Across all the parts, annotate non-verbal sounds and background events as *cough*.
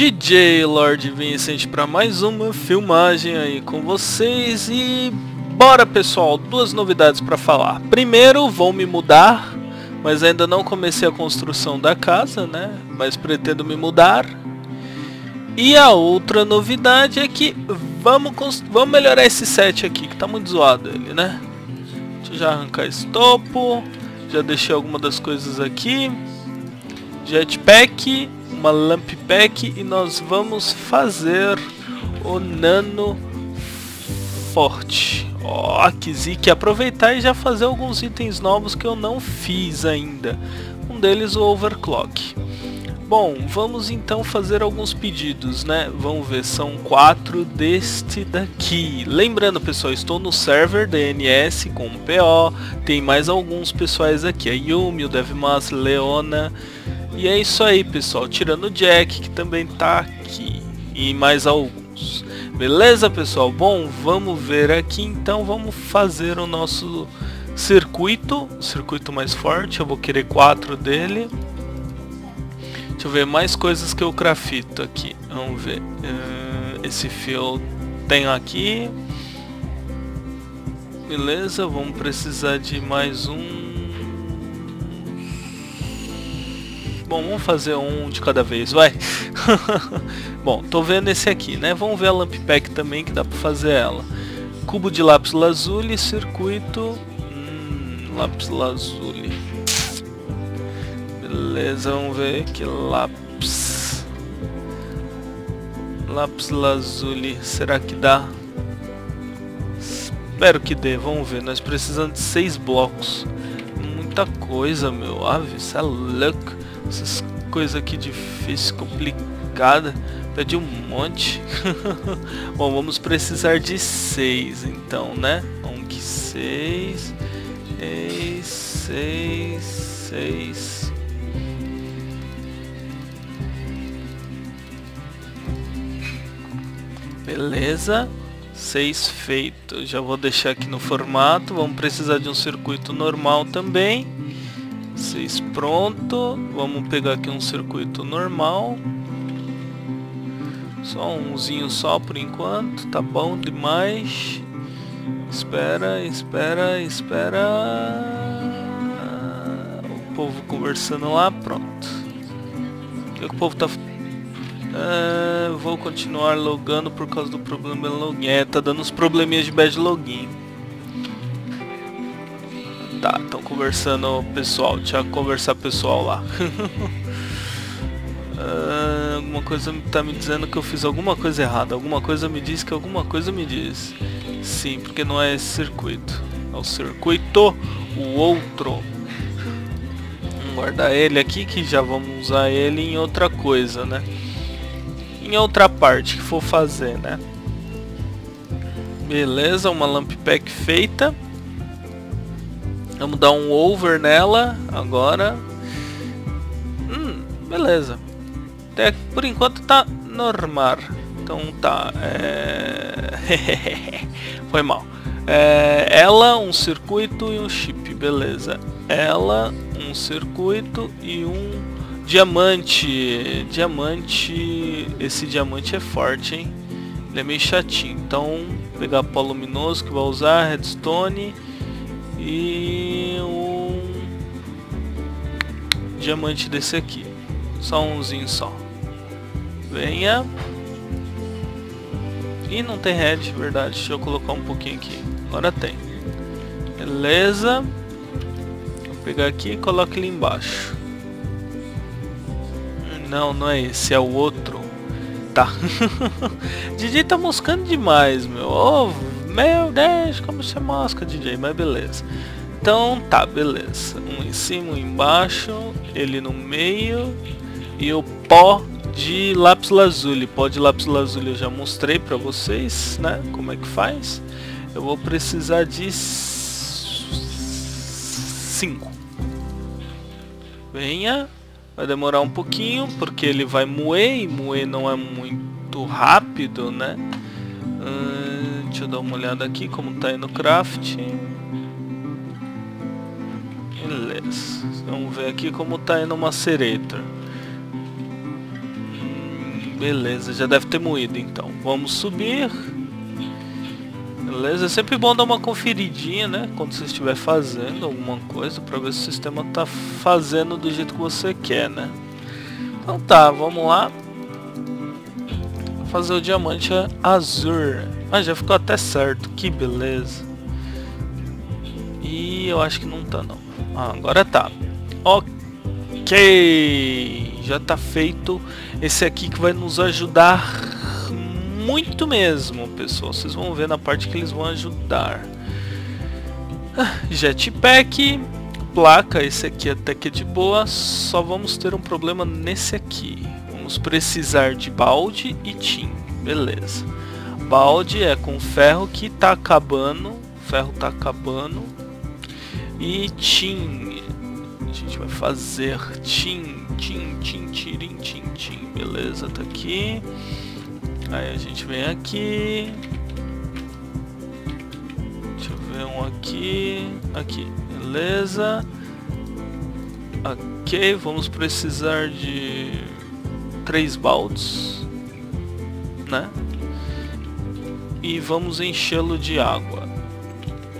DJ Lord Vincent para mais uma filmagem aí com vocês e bora pessoal, duas novidades para falar. Primeiro, vou me mudar, mas ainda não comecei a construção da casa, né? Mas pretendo me mudar. E a outra novidade é que vamos, vamos melhorar esse set aqui, que tá muito zoado ele, né? Deixa eu já arrancar esse topo, já deixei algumas das coisas aqui. Jetpack uma lamp pack e nós vamos fazer o nano forte. Ó, oh, que! Aproveitar e já fazer alguns itens novos que eu não fiz ainda. Um deles o overclock. Bom, vamos então fazer alguns pedidos, né? Vamos ver, são quatro deste daqui. Lembrando, pessoal, estou no server DNS com o PO. Tem mais alguns pessoais aqui, a Yumi, o Devmas, Leona e é isso aí, pessoal. Tirando o Jack, que também tá aqui. E mais alguns. Beleza, pessoal? Bom, vamos ver aqui. Então, vamos fazer o nosso circuito. Circuito mais forte. Eu vou querer quatro dele. Deixa eu ver mais coisas que eu grafito aqui. Vamos ver. Uh, esse fio tenho aqui. Beleza, vamos precisar de mais um Bom, vamos fazer um de cada vez, vai. *laughs* Bom, tô vendo esse aqui, né? Vamos ver a Lamp Pack também, que dá pra fazer ela. Cubo de lápis lazuli, circuito... Hum, lápis lazuli. Beleza, vamos ver que lápis... Lápis lazuli, será que dá? Espero que dê, vamos ver. Nós precisamos de seis blocos. Muita coisa, meu. Ave, isso é louco. Essas coisas aqui difícil, complicada. Pede um monte. *laughs* Bom, vamos precisar de seis, então, né? Um que seis, seis, seis, seis. Beleza. Seis feito. Já vou deixar aqui no formato. Vamos precisar de um circuito normal também. 6 pronto. Vamos pegar aqui um circuito normal. Só umzinho só por enquanto. Tá bom demais. Espera, espera, espera. O povo conversando lá, pronto. O que o povo tá... Uh, vou continuar logando por causa do problema login. É, tá dando uns probleminhas de bad login. Tá, estão conversando pessoal, deixa conversar pessoal lá. uh, *laughs* alguma coisa tá me dizendo que eu fiz alguma coisa errada. Alguma coisa me diz que alguma coisa me diz. Sim, porque não é esse circuito. É o circuito, o outro. Vamos guardar ele aqui que já vamos usar ele em outra coisa, né? Em outra parte que for fazer, né? Beleza, uma lamp pack feita. Vamos dar um over nela agora. Hum, beleza. Até por enquanto tá normal. Então tá. É... *laughs* Foi mal. É... Ela, um circuito e um chip. Beleza. Ela, um circuito e um diamante. Diamante. Esse diamante é forte, hein? Ele é meio chatinho. Então, pegar pó luminoso que vai usar, redstone e um diamante desse aqui. Só umzinho só. Venha. E não tem red, verdade. Deixa eu colocar um pouquinho aqui. Agora tem. Beleza. Vou pegar aqui e coloco ele embaixo. Não, não é esse, é o outro. Tá. *laughs* Didi tá moscando demais, meu. Oh, meu Deus, como você mosca, DJ, mas beleza. Então tá, beleza. Um em cima, um embaixo, ele no meio e o pó de lápis lazuli. Pó de lápis lazuli eu já mostrei pra vocês, né? Como é que faz. Eu vou precisar de cinco. Venha. Vai demorar um pouquinho, porque ele vai moer, e moer não é muito rápido, né? Hum, Deixa eu dar uma olhada aqui como tá aí no craft. Beleza. Vamos ver aqui como tá aí no Macerator. Hum, Beleza, já deve ter moído então. Vamos subir. Beleza, é sempre bom dar uma conferidinha, né? Quando você estiver fazendo alguma coisa, para ver se o sistema tá fazendo do jeito que você quer, né? Então tá, vamos lá. Fazer o diamante azul. Ah, já ficou até certo, que beleza. E eu acho que não tá não. Ah, agora tá. Ok, já tá feito. Esse aqui que vai nos ajudar muito mesmo, pessoal. Vocês vão ver na parte que eles vão ajudar. Ah, jetpack, placa, esse aqui até que é de boa. Só vamos ter um problema nesse aqui. Vamos precisar de balde e tim. Beleza. Balde é com ferro que tá acabando. Ferro tá acabando. E tim. A gente vai fazer tim, tim, tim, tirim, tim, tim. Beleza, tá aqui. Aí a gente vem aqui. Deixa eu ver um aqui. Aqui, beleza. Ok, vamos precisar de três baldes, né? E vamos enchê-lo de água.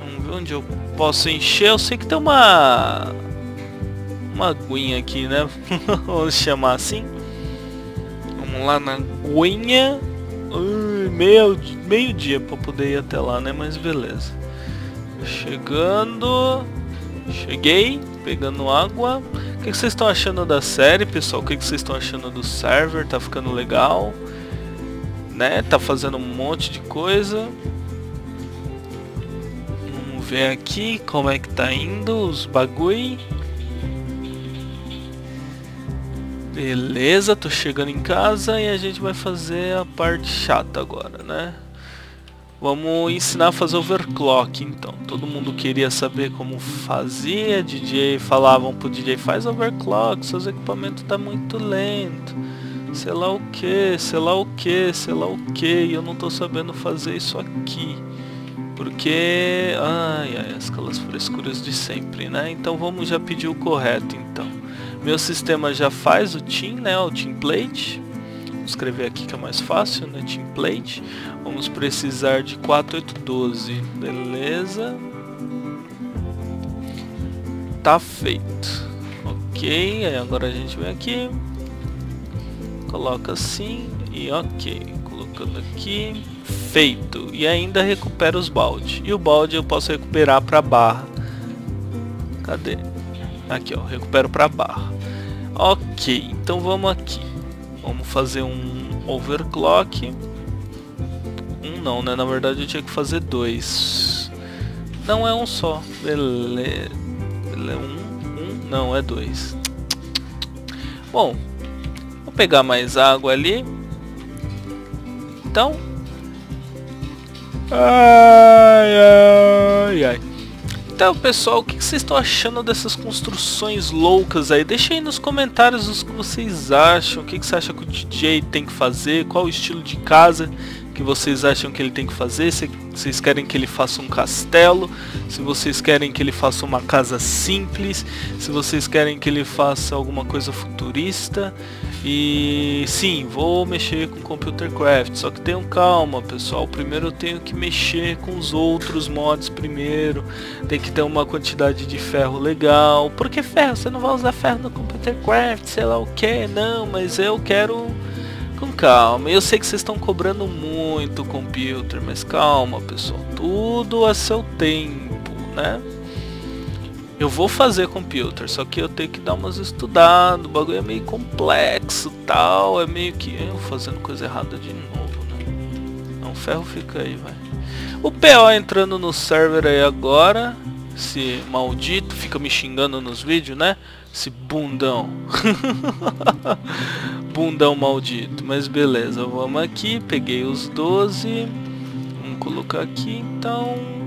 Vamos ver onde eu posso encher. Eu sei que tem uma uma aguinha aqui, né? *laughs* vamos chamar assim. Vamos lá na aguinha meio, meio dia para poder ir até lá, né? Mas beleza. Chegando. Cheguei, pegando água. O que, vocês estão achando da série, pessoal? O que, que vocês estão achando do server? Tá ficando legal? Né? Tá fazendo um monte de coisa. Vamos ver aqui como é que tá indo os bagulho. Beleza, tô chegando em casa e a gente vai fazer a parte chata agora, né? Vamos ensinar a fazer overclock, então. Todo mundo queria saber como fazia, DJ falavam pro DJ faz overclock, seus equipamentos tá muito lento. Sei lá o que, sei lá o que, sei lá o que, e eu não tô sabendo fazer isso aqui. Porque, ai, ai, aquelas frescuras de sempre, né? Então vamos já pedir o correto, então. Meu sistema já faz o team, né, o template. Vou escrever aqui que é mais fácil, né, template. Vamos precisar de 4812, beleza. Tá feito. Ok, aí agora a gente vem aqui. Coloca assim e ok. Colocando aqui, feito. E ainda recupera os balde. E o balde eu posso recuperar para barra. Cadê? Aqui, ó, recupero para barra. Ok, então vamos aqui. Vamos fazer um overclock. Um não, né? Na verdade eu tinha que fazer dois. Não é um só. Beleza. Bele... Um, um, não, é dois. Bom, vou pegar mais água ali. Então. Ai, ai, ai. Então, pessoal, o que vocês estão achando dessas construções loucas aí? Deixa aí nos comentários o que vocês acham, o que você acha que o DJ tem que fazer, qual o estilo de casa que vocês acham que ele tem que fazer, se vocês querem que ele faça um castelo, se vocês querem que ele faça uma casa simples, se vocês querem que ele faça alguma coisa futurista. E sim, vou mexer com Computer Craft, só que tenham calma pessoal, primeiro eu tenho que mexer com os outros mods primeiro, tem que ter uma quantidade de ferro legal, porque ferro? Você não vai usar ferro no Computer Craft, sei lá o que, não, mas eu quero com calma, eu sei que vocês estão cobrando muito computer, mas calma pessoal, tudo a seu tempo, né? Eu vou fazer computer, só que eu tenho que dar umas estudadas, o bagulho é meio complexo tal, é meio que eu fazendo coisa errada de novo, né? Não, ferro fica aí, vai. O PO entrando no server aí agora, esse maldito, fica me xingando nos vídeos, né? Esse bundão. *laughs* bundão maldito, mas beleza, vamos aqui, peguei os 12, vamos colocar aqui então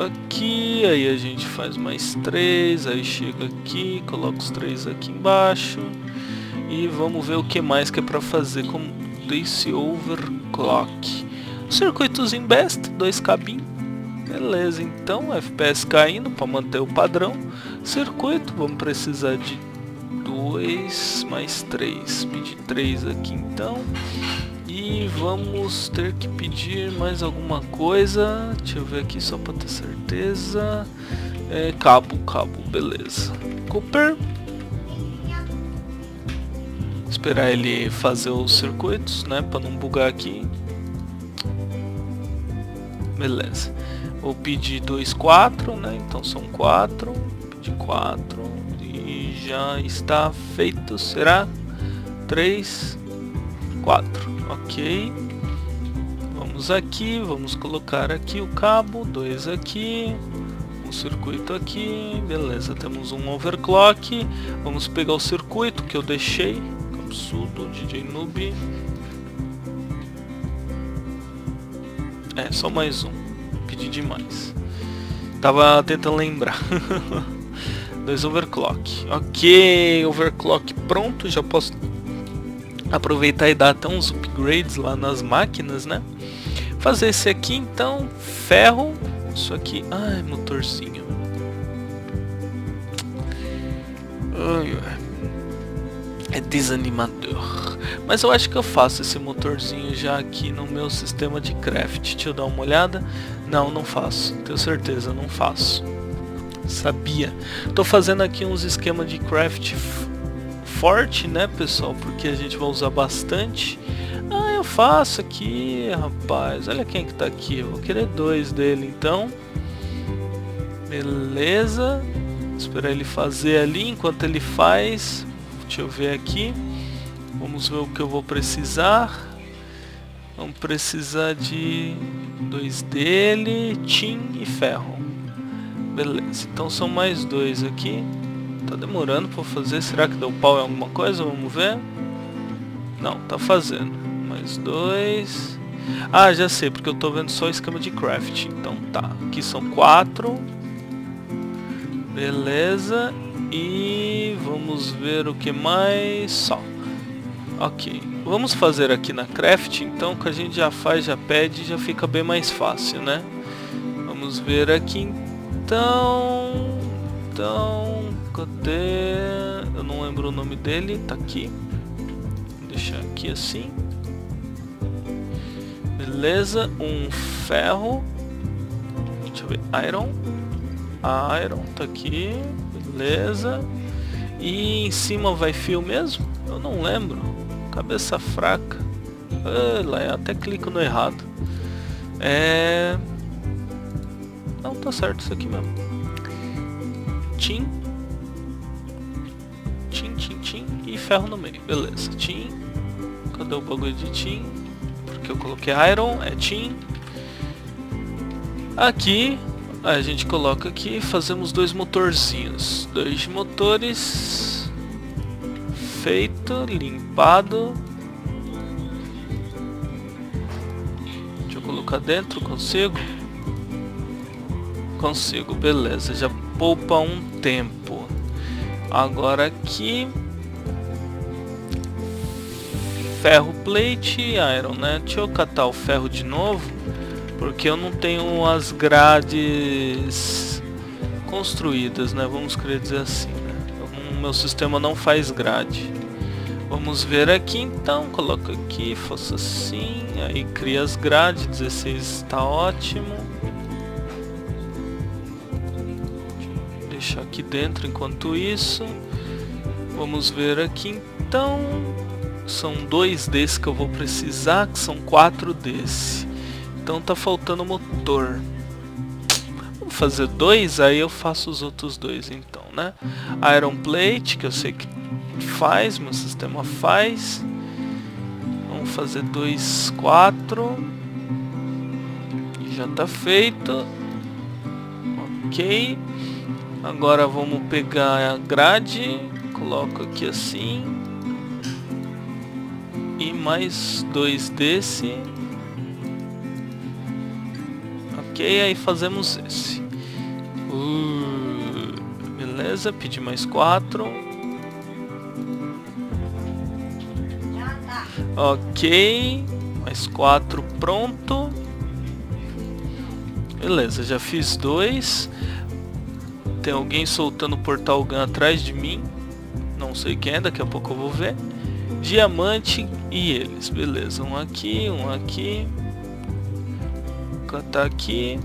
aqui, aí a gente faz mais três, aí chega aqui, coloca os três aqui embaixo e vamos ver o que mais que é para fazer com desse overclock. Circuitos em best, dois cabinhos, beleza, então FPS caindo para manter o padrão, circuito, vamos precisar de 2 mais 3. Pedir 3 aqui então. Vamos ter que pedir mais alguma coisa. Deixa eu ver aqui só para ter certeza. É, cabo, cabo, beleza. Cooper. Esperar ele fazer os circuitos, né? Para não bugar aqui. Beleza. Vou pedir 2, 4, né? Então são 4. Pedir 4. E já está feito. Será? 3, 4. Ok. Vamos aqui. Vamos colocar aqui o cabo. 2 aqui. Um circuito aqui. Beleza. Temos um overclock. Vamos pegar o circuito que eu deixei. Capsudo, DJ Noob. É, só mais um pedi demais. Tava tentando lembrar. *laughs* Dois overclock. Ok, overclock pronto. Já posso aproveitar e dar até uns upgrades lá nas máquinas, né? Fazer esse aqui então, ferro. Isso aqui, ai, motorzinho. Ai, é desanimador. Mas eu acho que eu faço esse motorzinho já aqui no meu sistema de craft. Deixa eu dar uma olhada. Não, não faço. Tenho certeza, não faço. Sabia. Tô fazendo aqui uns esquemas de craft forte, né, pessoal? Porque a gente vai usar bastante. Ah, eu faço aqui, rapaz. Olha quem que tá aqui. Eu vou querer dois dele, então. Beleza. Esperar ele fazer ali. Enquanto ele faz, deixa eu ver aqui. Vamos ver o que eu vou precisar. Vamos precisar de dois dele, tin e ferro. Beleza, então são mais dois aqui. Tá demorando para fazer. Será que deu pau em alguma coisa? Vamos ver. Não, tá fazendo. Mais dois. Ah, já sei, porque eu tô vendo só o esquema de craft. Então tá. Aqui são quatro. Beleza. E vamos ver o que mais. Só. Ok, vamos fazer aqui na craft, então que a gente já faz, já pede, já fica bem mais fácil, né? Vamos ver aqui então, então, cadê? Eu não lembro o nome dele, tá aqui. Vou deixar aqui assim. Beleza, um ferro. Deixa eu ver, iron. Iron tá aqui, beleza. E em cima vai fio mesmo? Eu não lembro. Cabeça fraca. Ah, até clico no errado. É... Não, tá certo isso aqui mesmo. Tim, ferro no meio. Beleza. Tim. Cadê o bagulho de tim? Porque eu coloquei iron. É tim. Aqui. A gente coloca aqui. Fazemos dois motorzinhos. Dois motores feito, limpado. Deixa eu colocar dentro, consigo? Consigo, beleza, já poupa um tempo. Agora aqui ferro plate e iron, né? Deixa eu catar o ferro de novo, porque eu não tenho as grades construídas, né? Vamos querer dizer assim meu sistema não faz grade. Vamos ver aqui então, coloca aqui, faça assim, aí cria as grades, 16 está ótimo. Deixar aqui dentro enquanto isso. Vamos ver aqui então, são dois desses que eu vou precisar, que são quatro desse. Então tá faltando motor. Vou fazer dois, aí eu faço os outros dois então né? Iron Plate, que eu sei que faz, meu sistema faz. Vamos fazer dois, quatro. Já está feito. Ok. Agora vamos pegar a grade, coloco aqui assim. E mais dois desse. Ok, aí fazemos esse. Uh. Beleza, pedi mais quatro. Ok, mais quatro pronto. Beleza, já fiz dois. Tem alguém soltando o portal gun atrás de mim. não sei quem é, daqui a pouco eu vou ver. Diamante e eles, beleza. Um aqui, um aqui. Catar aqui.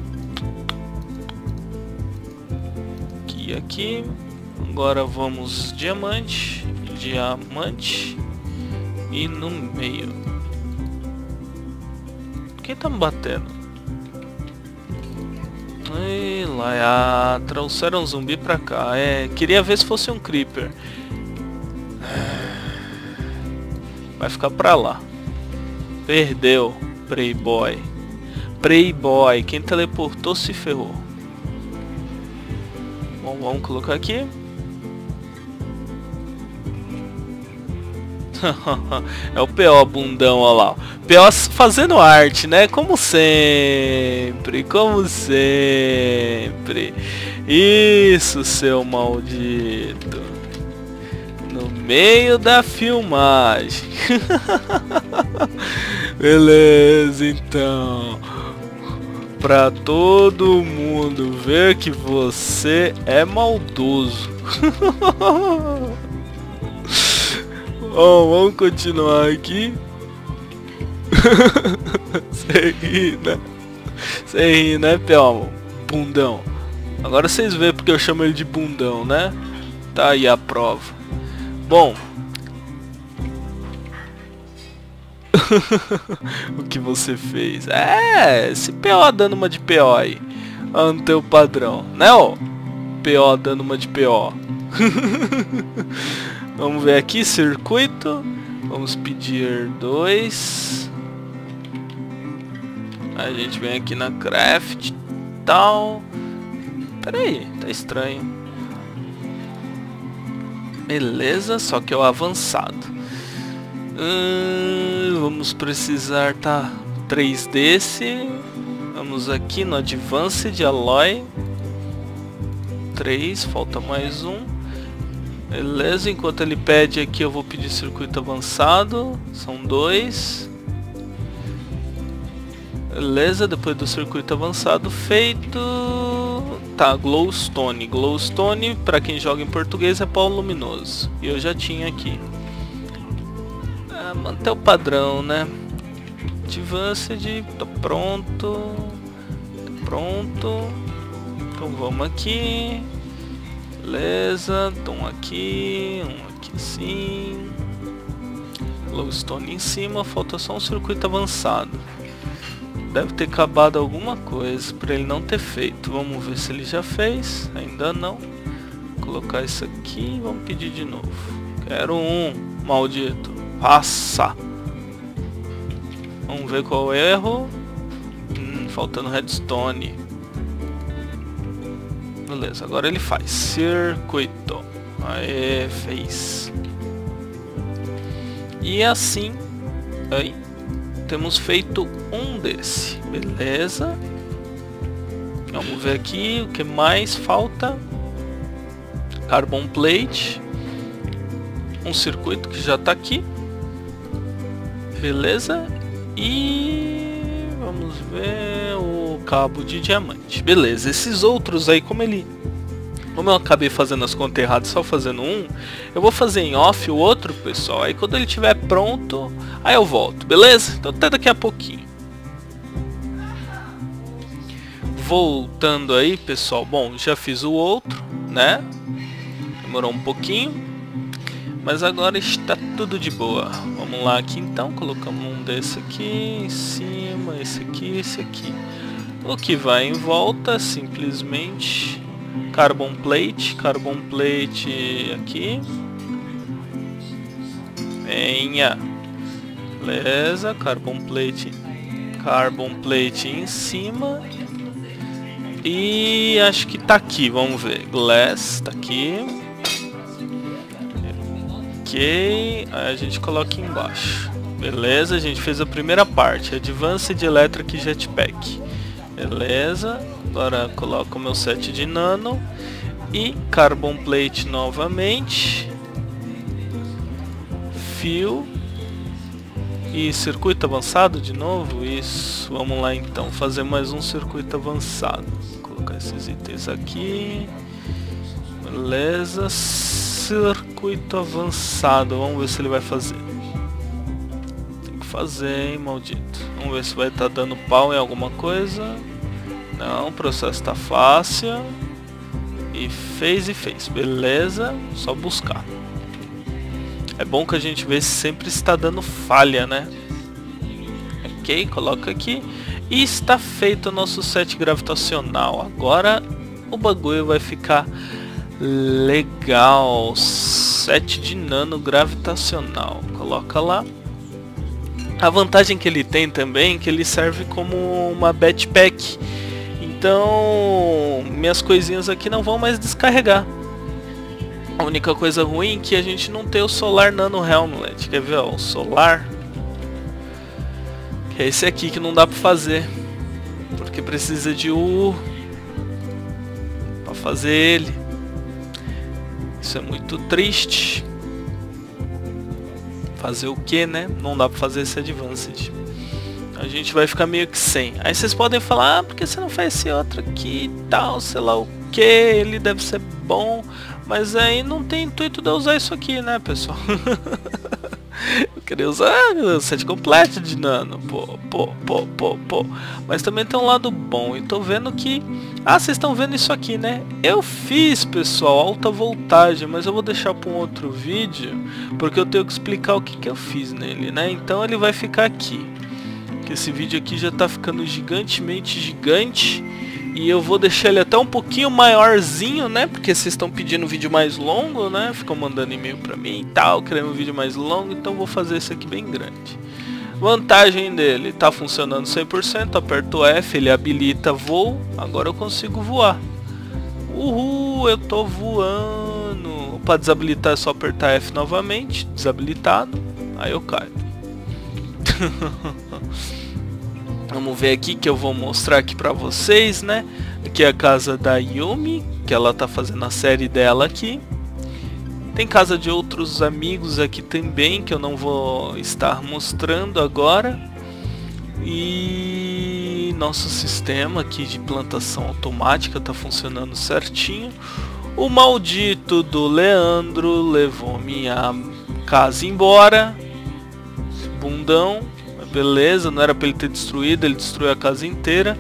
Aqui, aqui. Agora vamos diamante, diamante e no meio. Quem tá me batendo? Ei, lá, ah, trouxeram um zumbi pra cá. É, queria ver se fosse um creeper. Vai ficar pra lá. Perdeu, Playboy. Playboy, quem teleportou se ferrou. Bom, vamos colocar aqui. *laughs* é o PO bundão, olha lá. PO fazendo arte, né? Como sempre, como sempre. Isso, seu maldito. Meio da filmagem. *laughs* Beleza, então. Pra todo mundo ver que você é maldoso. *laughs* Bom, vamos continuar aqui. *laughs* Sem rir, né? Sem rir, né, Pelmo? Bundão. Agora vocês veem porque eu chamo ele de bundão, né? Tá aí a prova. Bom. *laughs* o que você fez? É, esse PO dando uma de PO aí. Ante o padrão, né, ó? PO dando uma de PO. *laughs* Vamos ver aqui, circuito. Vamos pedir dois. A gente vem aqui na craft tal. Pera aí, tá estranho. Beleza, só que é o avançado. Hum, vamos precisar, tá? Três desse. Vamos aqui no Advanced Alloy. Três, falta mais um. Beleza, enquanto ele pede aqui eu vou pedir circuito avançado. São dois. Beleza, depois do circuito avançado feito... Tá, glowstone. Glowstone, para quem joga em português, é pau luminoso. E eu já tinha aqui. Ah, manter o padrão, né? Advanced, tô pronto. Tô pronto. Então vamos aqui. Beleza, um aqui, um aqui sim. Glowstone em cima, falta só um circuito avançado. Deve ter acabado alguma coisa para ele não ter feito. Vamos ver se ele já fez. Ainda não. Vou colocar isso aqui vamos pedir de novo. Quero um, maldito. Passa! Vamos ver qual é o erro. Hum, faltando redstone. Beleza, agora ele faz. Circuito. Aê, fez. E assim, aí, temos feito um desse. Beleza. Vamos ver aqui o que mais falta. Carbon plate. Um circuito que já está aqui. Beleza. E vamos ver o cabo de diamante. Beleza, esses outros aí, como ele... Como eu acabei fazendo as contas erradas só fazendo um, eu vou fazer em off o outro, pessoal. Aí quando ele estiver pronto, aí eu volto, beleza? Então até daqui a pouquinho. Voltando aí, pessoal. Bom, já fiz o outro, né? Demorou um pouquinho. Mas agora está tudo de boa. Vamos lá aqui então, colocamos um desse aqui em cima, esse aqui, esse aqui. O que vai em volta simplesmente carbon plate, carbon plate aqui. Venha. Beleza, carbon plate, carbon plate em cima. E acho que tá aqui, vamos ver. Glass tá aqui. Ok, aí a gente coloca embaixo. Beleza, a gente fez a primeira parte, Advanced Electric Jetpack. Beleza. Agora coloco o meu set de nano. E carbon plate novamente. Fio. E circuito avançado de novo? Isso. Vamos lá então fazer mais um circuito avançado. Vou colocar esses itens aqui. Beleza. Circuito avançado. Vamos ver se ele vai fazer. Tem que fazer, hein, maldito. Vamos ver se vai estar tá dando pau em alguma coisa. Não, o processo está fácil. E fez e fez. Beleza, só buscar. É bom que a gente vê se sempre está dando falha, né? Ok, coloca aqui. E está feito o nosso set gravitacional. Agora o bagulho vai ficar legal. Set de nano gravitacional. Coloca lá. A vantagem que ele tem também é que ele serve como uma backpack. Então, minhas coisinhas aqui não vão mais descarregar. A única coisa ruim é que a gente não tem o Solar Nano Helmet. Quer ver, ó, o Solar? Que é esse aqui que não dá pra fazer. Porque precisa de U pra fazer ele. Isso é muito triste. Fazer o que, né? Não dá pra fazer esse Advanced. A gente vai ficar meio que sem. Aí vocês podem falar, ah, porque você não faz esse outro aqui e tal, sei lá o que, ele deve ser bom. Mas aí não tem intuito de usar isso aqui, né, pessoal? *laughs* eu queria usar o set completo de nano, pô, pô, pô, pô, pô. Mas também tem um lado bom, e tô vendo que... Ah, vocês estão vendo isso aqui, né? Eu fiz, pessoal, alta voltagem, mas eu vou deixar para um outro vídeo, porque eu tenho que explicar o que, que eu fiz nele, né? Então ele vai ficar aqui. Que esse vídeo aqui já tá ficando gigantemente gigante. E eu vou deixar ele até um pouquinho maiorzinho, né? Porque vocês estão pedindo vídeo mais longo, né? Ficam mandando e-mail pra mim e tal, querendo um vídeo mais longo, então vou fazer esse aqui bem grande. Vantagem dele, tá funcionando 100%, aperto F, ele habilita voo, agora eu consigo voar. Uhul, eu tô voando. Para desabilitar é só apertar F novamente, desabilitado, aí eu caio. *laughs* Vamos ver aqui que eu vou mostrar aqui pra vocês, né? Aqui é a casa da Yumi, que ela tá fazendo a série dela aqui. Tem casa de outros amigos aqui também, que eu não vou estar mostrando agora. E nosso sistema aqui de plantação automática tá funcionando certinho. O maldito do Leandro levou minha casa embora. Bundão beleza, não era pra ele ter destruído, ele destruiu a casa inteira.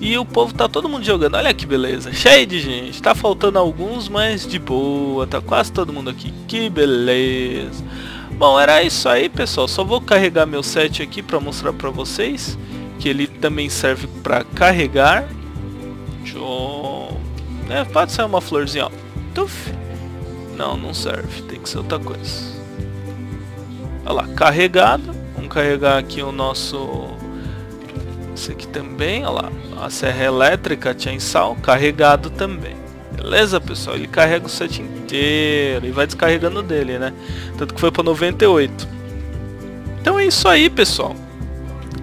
E o povo tá todo mundo jogando, olha que beleza, cheio de gente, tá faltando alguns, mas de boa, tá quase todo mundo aqui, que beleza. Bom, era isso aí pessoal, só vou carregar meu set aqui pra mostrar pra vocês, que ele também serve pra carregar. Deixa. É, pode ser uma florzinha, ó. Tuf. Não, não serve, tem que ser outra coisa. Olha lá, carregado. Vamos carregar aqui o nosso... Esse aqui também, olha lá. A serra elétrica chainsaw carregado também. Beleza, pessoal? Ele carrega o set inteiro e vai descarregando dele, né? Tanto que foi para 98. Então é isso aí, pessoal.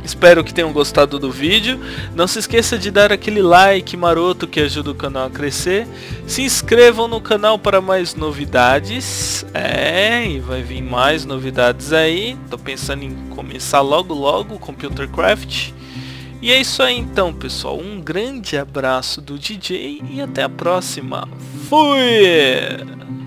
Espero que tenham gostado do vídeo. Não se esqueça de dar aquele like maroto que ajuda o canal a crescer. Se inscrevam no canal para mais novidades. É, e vai vir mais novidades aí. Tô pensando em começar logo logo o Computer Craft. E é isso aí então, pessoal. Um grande abraço do DJ e até a próxima. Fui!